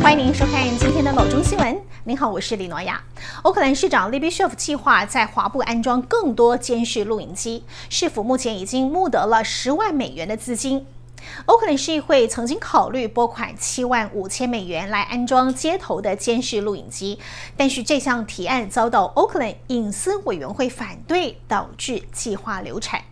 欢迎您收看今天的某中新闻。您好，我是李诺亚。欧克兰市长 Libby Schiff 计划在华埠安装更多监视录影机，市府目前已经募得了十万美元的资金。欧克兰市议会曾经考虑拨款七万五千美元来安装街头的监视录影机，但是这项提案遭到欧克兰隐私委员会反对，导致计划流产。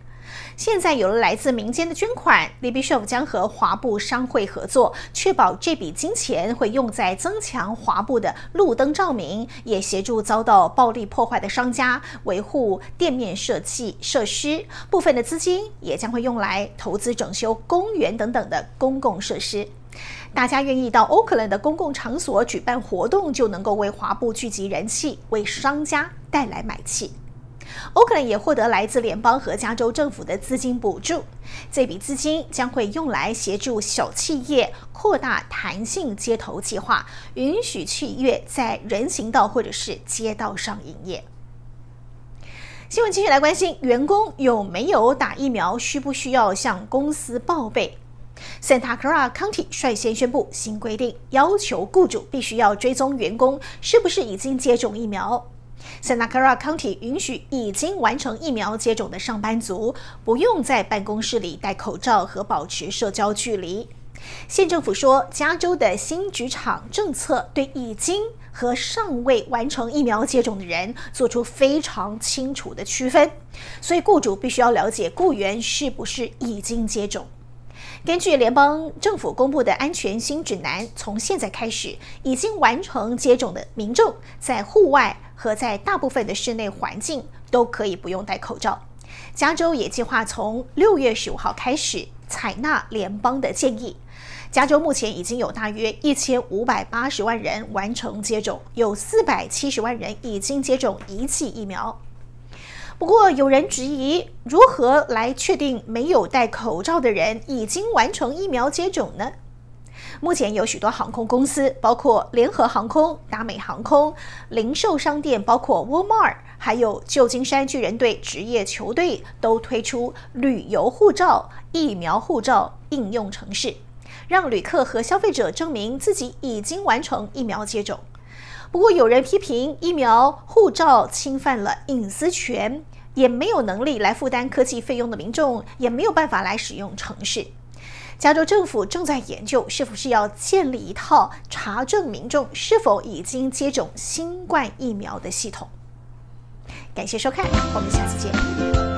现在有了来自民间的捐款，Libby Schiff 将和华埠商会合作，确保这笔金钱会用在增强华埠的路灯照明，也协助遭到暴力破坏的商家维护店面设计设施。部分的资金也将会用来投资整修公园等等的公共设施。大家愿意到欧克兰的公共场所举办活动，就能够为华埠聚集人气，为商家带来买气。欧克兰也获得来自联邦和加州政府的资金补助，这笔资金将会用来协助小企业扩大弹性街头计划，允许企业在人行道或者是街道上营业。新闻继续来关心，员工有没有打疫苗，需不需要向公司报备？Santa Clara County 率先宣布新规定，要求雇主必须要追踪员工是不是已经接种疫苗。Santa Clara County 允许已经完成疫苗接种的上班族不用在办公室里戴口罩和保持社交距离。县政府说，加州的新职场政策对已经和尚未完成疫苗接种的人做出非常清楚的区分，所以雇主必须要了解雇员是不是已经接种。根据联邦政府公布的安全新指南，从现在开始，已经完成接种的民众在户外。和在大部分的室内环境都可以不用戴口罩。加州也计划从六月十五号开始采纳联邦的建议。加州目前已经有大约一千五百八十万人完成接种，有四百七十万人已经接种一剂疫苗。不过，有人质疑，如何来确定没有戴口罩的人已经完成疫苗接种呢？目前有许多航空公司，包括联合航空、达美航空、零售商店，包括 Walmart，还有旧金山巨人队职业球队，都推出旅游护照、疫苗护照应用程式，让旅客和消费者证明自己已经完成疫苗接种。不过，有人批评疫苗护照侵犯了隐私权，也没有能力来负担科技费用的民众，也没有办法来使用城市。加州政府正在研究是否是要建立一套查证民众是否已经接种新冠疫苗的系统。感谢收看，我们下次见。